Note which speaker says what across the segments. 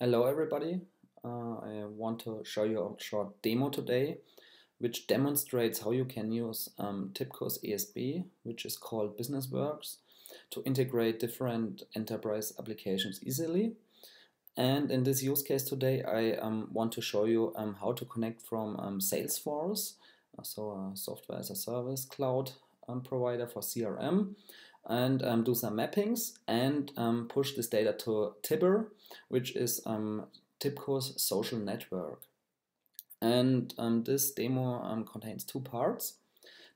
Speaker 1: Hello everybody, uh, I want to show you a short demo today which demonstrates how you can use um, TIBCO's ESB, which is called BusinessWorks, to integrate different enterprise applications easily. And in this use case today I um, want to show you um, how to connect from um, Salesforce, uh, so a software as a service cloud um, provider for CRM, and um, do some mappings and um, push this data to Tibbr, which is um, TIBCO's social network. And um, this demo um, contains two parts.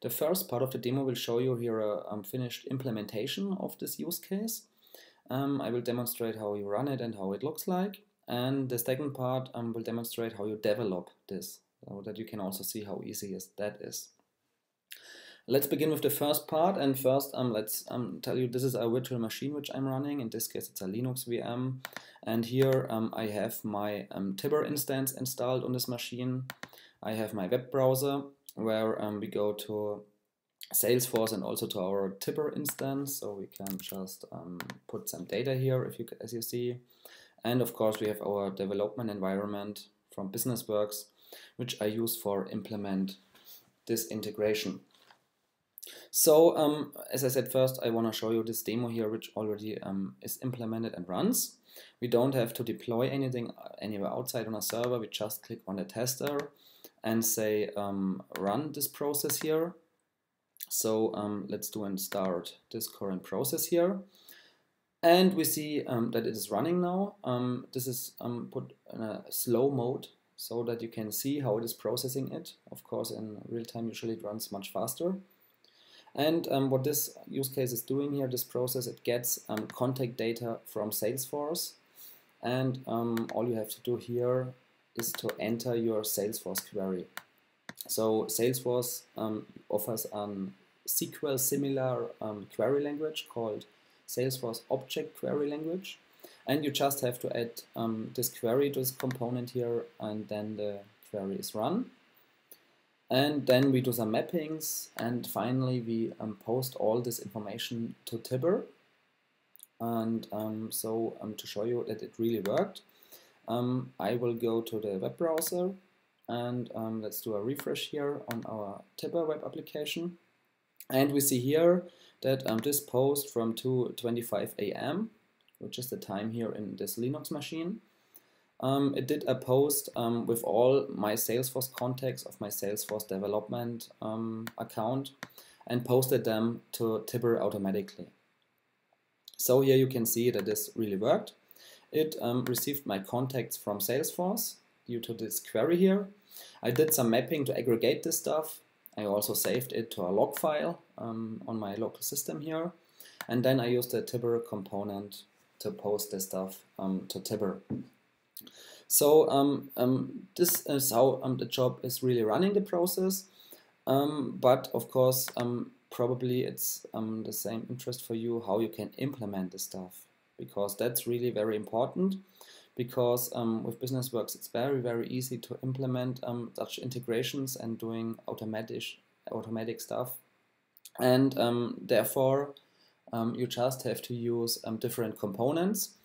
Speaker 1: The first part of the demo will show you here a um, finished implementation of this use case. I will demonstrate how you run it and how it looks like. And the second part will demonstrate how you develop this, so that you can also see how easy that is. Let's begin with the first part and first um, let's um, tell you this is a virtual machine which I'm running. In this case it's a Linux VM and here um, I have my um, Tibbr instance installed on this machine. I have my web browser where um, we go to Salesforce and also to our Tibbr instance so we can just um, put some data here if you as you see and of course we have our development environment from BusinessWorks which I use for implement this integration. So um, as I said first, I want to show you this demo here, which already um, is implemented and runs. We don't have to deploy anything uh, anywhere outside on a server. We just click on the tester and say um, run this process here. So um, let's do and start this current process here. And we see um, that it is running now. Um, this is put in a slow mode so that you can see how it is processing it. Of course, in real time, usually it runs much faster. And um, what this use case is doing here, this process, it gets um, contact data from Salesforce. And um, all you have to do here is to enter your Salesforce query. So Salesforce um, offers a SQL similar um, query language called Salesforce Object Query Language. And you just have to add um, this query to this component here and then the query is run. And then we do some mappings and finally we um, post all this information to Tibbr. And um, so um, to show you that it really worked, um, I will go to the web browser and um, let's do a refresh here on our Tibbr web application. And we see here that um, this post from 2.25 a.m., which is the time here in this Linux machine, um, it did a post um, with all my Salesforce contacts of my Salesforce development um, account and posted them to Tibbr automatically. So here you can see that this really worked. It um, received my contacts from Salesforce due to this query here. I did some mapping to aggregate this stuff. I also saved it to a log file um, on my local system here. And then I used the Tibbr component to post this stuff um, to Tibbr. So um, um, this is how um, the job is really running the process. Um, but of course, um, probably it's um, the same interest for you how you can implement the stuff because that's really very important. Because with BusinessWorks it's very very easy to implement such integrations and doing automatic automatic stuff. And therefore you just have to use different components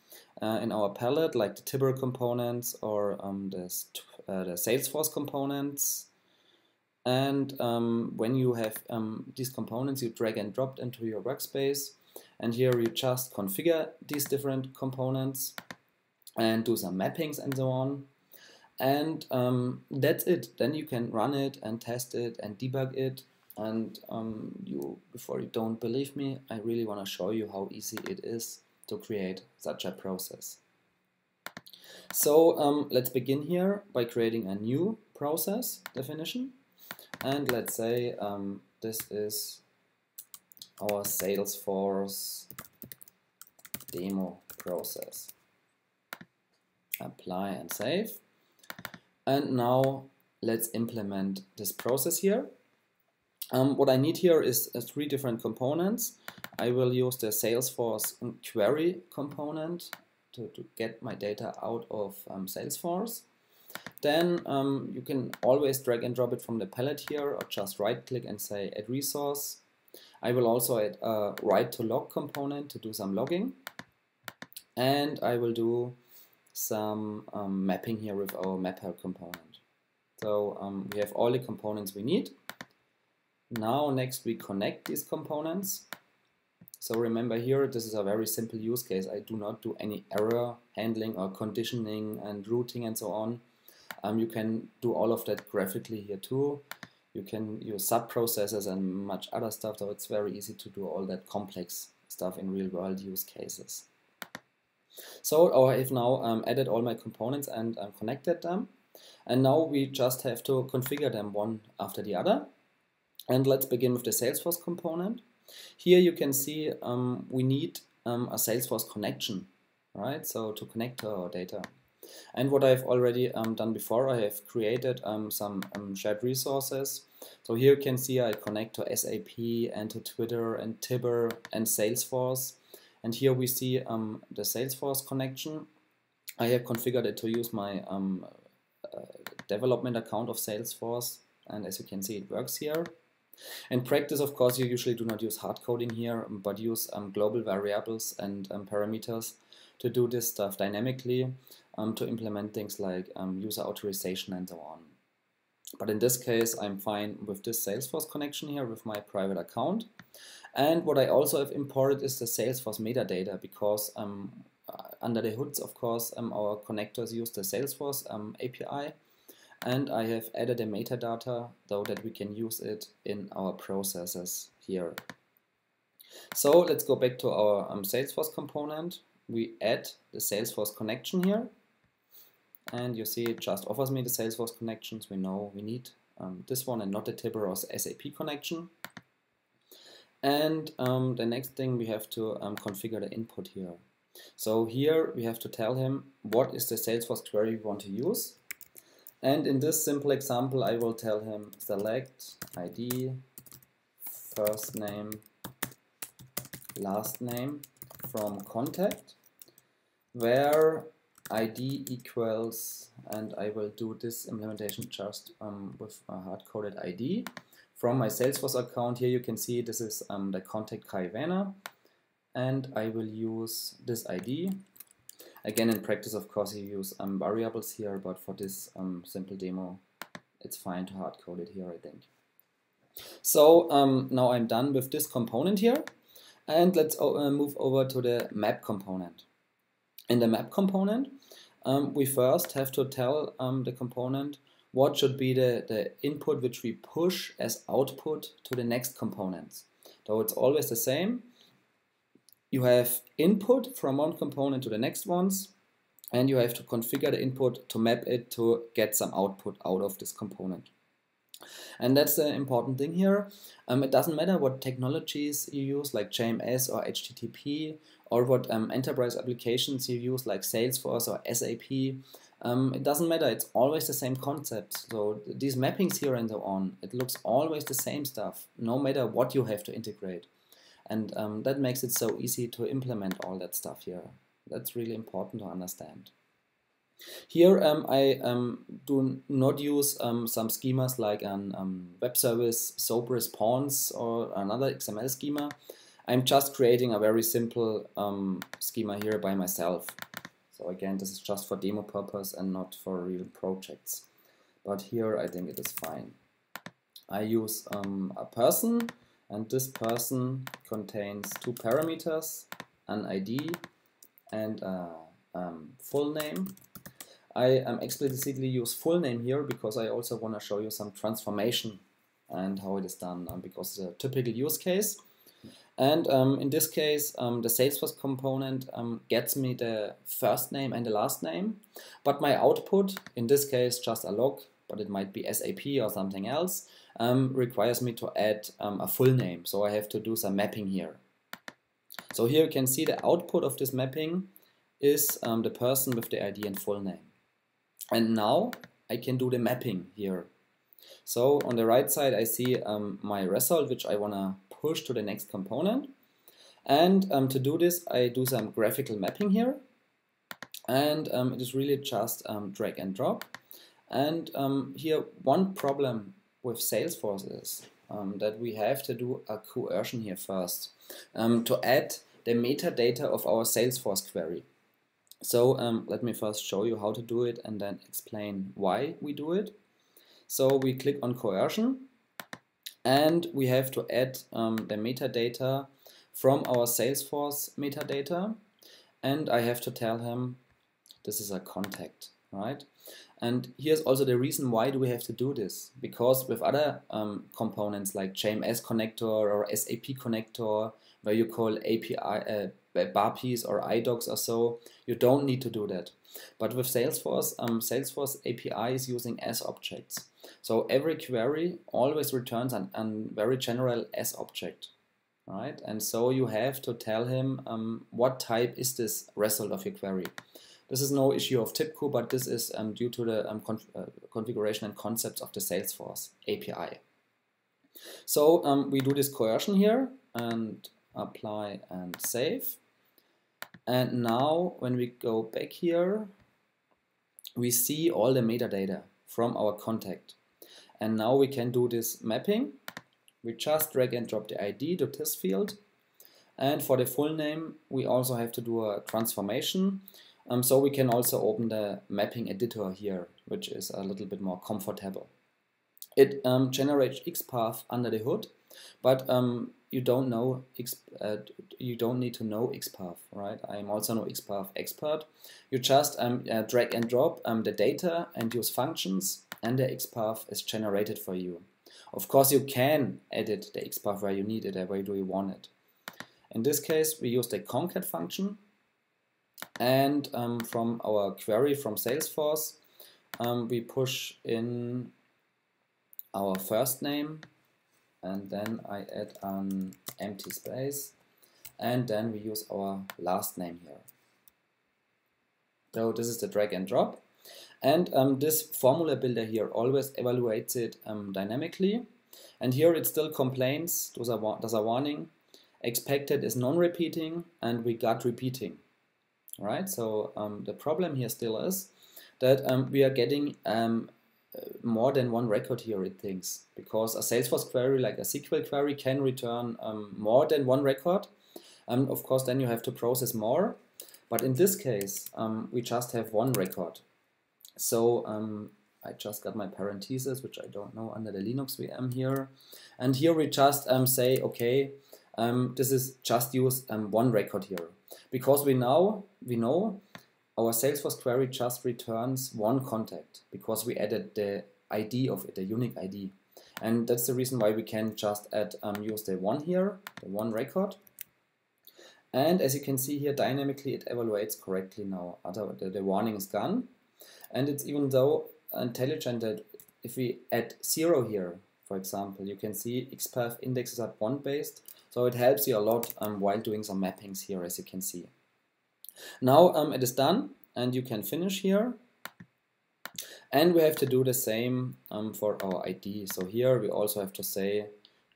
Speaker 1: uh, in our palette, like the Tibbr components or um, the, uh, the Salesforce components. And um, when you have um, these components, you drag and drop into your workspace. And here you just configure these different components and do some mappings and so on. And um, that's it. Then you can run it and test it and debug it. And um, you, before you don't believe me, I really want to show you how easy it is to create such a process. So um, let's begin here by creating a new process definition. And let's say um, this is our Salesforce demo process. Apply and save. And now let's implement this process here. Um, what I need here is uh, three different components. I will use the Salesforce query component to, to get my data out of um, Salesforce. Then um, you can always drag and drop it from the palette here or just right click and say add resource. I will also add a write to log component to do some logging. And I will do some um, mapping here with our mapper component. So um, we have all the components we need. Now next we connect these components. So remember here, this is a very simple use case. I do not do any error handling or conditioning and routing and so on. Um, you can do all of that graphically here too. You can use sub-processors and much other stuff, so it's very easy to do all that complex stuff in real-world use cases. So I have now um, added all my components and um, connected them. And now we just have to configure them one after the other. And let's begin with the Salesforce component. Here you can see um, we need um, a Salesforce connection, right? So to connect our data. And what I've already um, done before, I have created um, some um, shared resources. So here you can see I connect to SAP and to Twitter and Tibbr and Salesforce. And here we see um, the Salesforce connection. I have configured it to use my uh, development account of Salesforce. And as you can see, it works here. In practice, of course, you usually do not use hard coding here, but use um, global variables and um, parameters to do this stuff dynamically um, to implement things like um, user authorization and so on. But in this case, I'm fine with this Salesforce connection here with my private account. And what I also have imported is the Salesforce metadata because um, uh, under the hoods, of course, um, our connectors use the Salesforce API and I have added a metadata though that we can use it in our processes here. So let's go back to our um, Salesforce component. We add the Salesforce connection here and you see it just offers me the Salesforce connections. We know we need um, this one and not the Tibbr or SAP connection. And um, the next thing we have to um, configure the input here. So here we have to tell him what is the Salesforce query we want to use. And in this simple example, I will tell him select ID, first name, last name from contact, where ID equals, and I will do this implementation just um, with a hard-coded ID. From my Salesforce account here you can see this is um, the contact Kai Waehner, and I will use this ID Again, in practice, of course, you use um, variables here, but for this um, simple demo, it's fine to hard code it here, I think. So um, now I'm done with this component here, and let's uh, move over to the map component. In the map component, um, we first have to tell um, the component what should be the, the input which we push as output to the next components. So it's always the same you have input from one component to the next ones and you have to configure the input to map it to get some output out of this component. And that's the important thing here. Um, it doesn't matter what technologies you use like JMS or HTTP or what um, enterprise applications you use like Salesforce or SAP. Um, it doesn't matter, it's always the same concept. So these mappings here and so on, it looks always the same stuff, no matter what you have to integrate. And um, that makes it so easy to implement all that stuff here. That's really important to understand. Here um, I um, do not use um, some schemas like an um, web service SOAP response or another XML schema. I'm just creating a very simple um, schema here by myself. So again, this is just for demo purpose and not for real projects. But here I think it is fine. I use um, a person and this person contains two parameters, an ID and a um, full name. I um, explicitly use full name here because I also want to show you some transformation and how it is done um, because it's a typical use case. And um, in this case, um, the Salesforce component um, gets me the first name and the last name, but my output, in this case just a log, but it might be SAP or something else, um, requires me to add um, a full name. So I have to do some mapping here. So here you can see the output of this mapping is um, the person with the ID and full name. And now I can do the mapping here. So on the right side I see um, my result which I want to push to the next component. And um, to do this I do some graphical mapping here. And um, it is really just drag and drop. And here one problem with Salesforce is um, that we have to do a coercion here first um, to add the metadata of our Salesforce query. So um, let me first show you how to do it and then explain why we do it. So we click on coercion and we have to add um, the metadata from our Salesforce metadata and I have to tell him this is a contact, right? And here's also the reason why do we have to do this? Because with other um, components like JMS connector or SAP connector, where you call API uh, BAPIs or IDOCs or so, you don't need to do that. But with Salesforce, um, Salesforce API is using S objects. So every query always returns an, an very general S object, right? And so you have to tell him um, what type is this result of your query. This is no issue of TIBCO, but this is um, due to the um, conf uh, configuration and concepts of the Salesforce API. So um, we do this coercion here and apply and save. And now when we go back here, we see all the metadata from our contact. And now we can do this mapping. We just drag and drop the ID to this field. And for the full name, we also have to do a transformation. Um, so we can also open the mapping editor here, which is a little bit more comfortable. It um, generates XPath under the hood, but um, you don't know X, uh, you don't need to know XPath, right? I'm also no XPath expert. You just um, uh, drag and drop um, the data and use functions, and the XPath is generated for you. Of course, you can edit the XPath where you need it, where do you want it. In this case, we use the concat function, and um, from our query from Salesforce, um, we push in our first name and then I add an empty space and then we use our last name here. So this is the drag and drop and um, this formula builder here always evaluates it um, dynamically and here it still complains, does a, does a warning, expected is non-repeating and we got repeating. Right, so um, the problem here still is that um, we are getting um, more than one record here, it thinks, because a Salesforce query, like a SQL query, can return um, more than one record. And of course, then you have to process more. But in this case, um, we just have one record. So um, I just got my parentheses, which I don't know under the Linux VM here. And here we just say, okay, this is just use one record here. Because we now we know our Salesforce query just returns one contact because we added the ID of it, the unique ID. And that's the reason why we can just add um, use the one here, the one record. And as you can see here, dynamically it evaluates correctly now. Other, the, the warning is gone. And it's even though intelligent that if we add zero here, for example, you can see XPath indexes are one based. So it helps you a lot um, while doing some mappings here, as you can see. Now um, it is done and you can finish here. And we have to do the same um, for our ID. So here we also have to say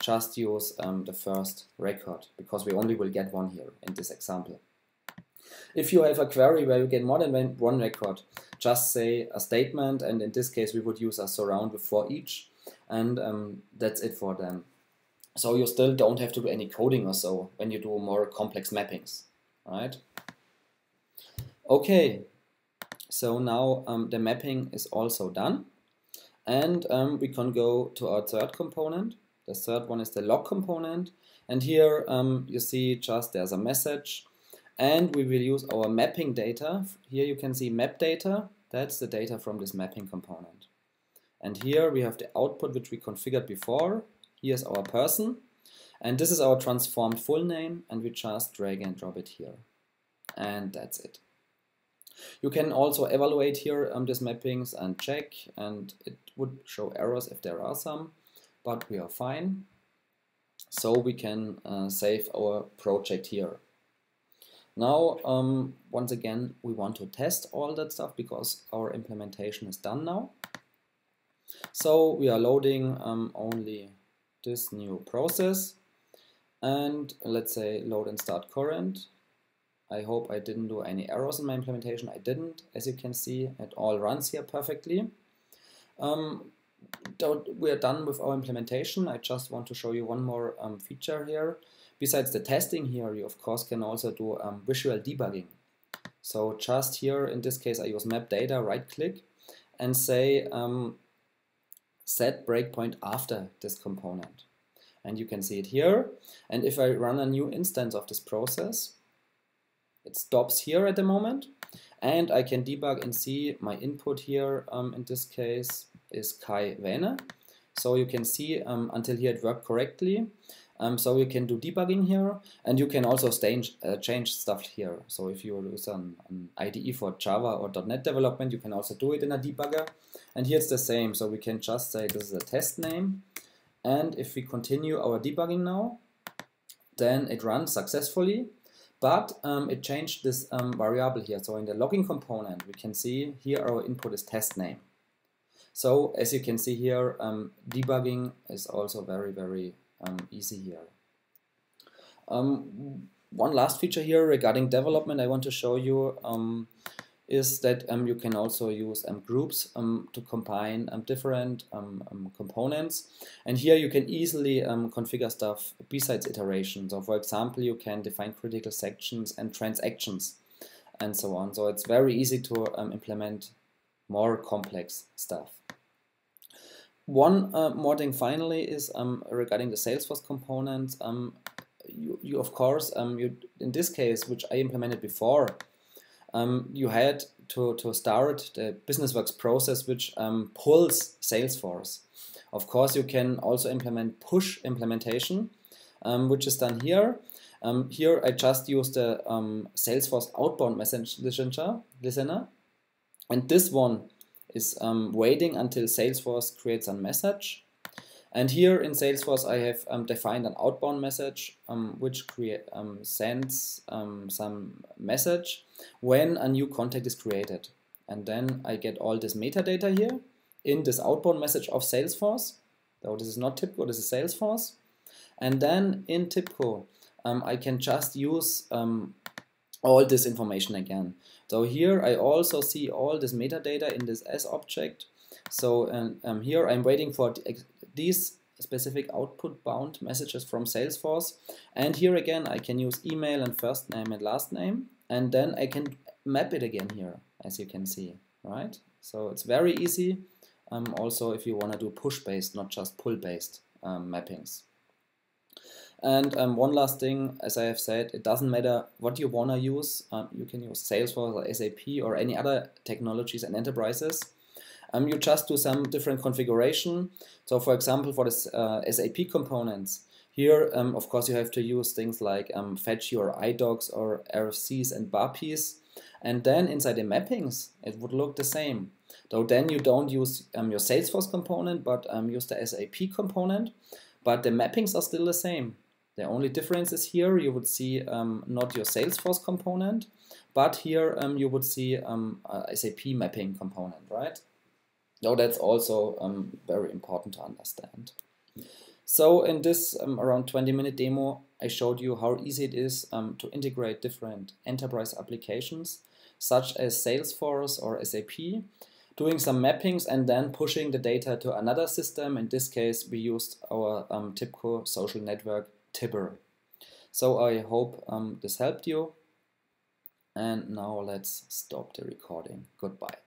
Speaker 1: just use um, the first record because we only will get one here in this example. If you have a query where you get more than one record, just say a statement and in this case we would use a surround for each and um, that's it for them. So you still don't have to do any coding or so when you do more complex mappings, right? Okay, so now um, the mapping is also done. And um, we can go to our third component. The third one is the log component. And here um, you see just there's a message. And we will use our mapping data. Here you can see map data. That's the data from this mapping component. And here we have the output which we configured before. Here's our person. And this is our transformed full name. And we just drag and drop it here. And that's it. You can also evaluate here um, these mappings and check and it would show errors if there are some, but we are fine. So we can uh, save our project here. Now, um, once again, we want to test all that stuff because our implementation is done now. So we are loading um, only this new process and let's say load and start current I hope I didn't do any errors in my implementation. I didn't. As you can see, it all runs here perfectly. Um, we are done with our implementation. I just want to show you one more um, feature here. Besides the testing here, you of course can also do um, visual debugging. So just here, in this case, I use map data, right click, and say um, set breakpoint after this component. And you can see it here. And if I run a new instance of this process, it stops here at the moment. And I can debug and see my input here, um, in this case, is Kai Waehner. So you can see um, until here it worked correctly. Um, so you can do debugging here, and you can also change, uh, change stuff here. So if you use an, an, IDE for Java or .NET development, you can also do it in a debugger. And here it's the same. So we can just say this is a test name. And if we continue our debugging now, then it runs successfully. But um, it changed this um, variable here. So in the logging component, we can see here our input is test name. So as you can see here, um, debugging is also very, very um, easy here. Um, one last feature here regarding development I want to show you um, is that um, you can also use um, groups um, to combine different components. And here you can easily configure stuff besides iterations. So for example, you can define critical sections and transactions and so on. So it's very easy to implement more complex stuff. One uh, more thing finally is um, regarding the Salesforce components. Um, you, you, of course, um, you, in this case, which I implemented before, um, you had to, to start the BusinessWorks process which um, pulls Salesforce. Of course, you can also implement push implementation, um, which is done here. here I just use the Salesforce outbound message listener, and this one is um, waiting until Salesforce creates a message. And here in Salesforce, I have um, defined an outbound message um, which create, um, sends um, some message when a new contact is created. And then I get all this metadata here in this outbound message of Salesforce. Though this is not TIBCO, this is Salesforce. And then in TIBCO, um, I can just use all this information again. So here I also see all this metadata in this S object. So um, here I'm waiting for these specific output bound messages from Salesforce. And here again I can use email and first name and last name. And then I can map it again here, as you can see, right? So it's very easy. Um, also if you want to do push-based, not just pull-based um, mappings. And um, one last thing, as I have said, it doesn't matter what you want to use. Um, you can use Salesforce or SAP or any other technologies and enterprises. Um, you just do some different configuration. So for example, for the uh, SAP components, here, um, of course, you have to use things like um, fetch your idocs or RFCs and BAPIs. And then inside the mappings, it would look the same. Though then you don't use um, your Salesforce component, but use the SAP component. But the mappings are still the same. The only difference is here you would see um, not your Salesforce component, but here um, you would see um, SAP mapping component, right? Now that's also um, very important to understand. So in this um, around 20 minute demo, I showed you how easy it is um, to integrate different enterprise applications, such as Salesforce or SAP, doing some mappings and then pushing the data to another system. In this case, we used our um, social network Tibbr. So I hope um, this helped you. And now let's stop the recording. Goodbye.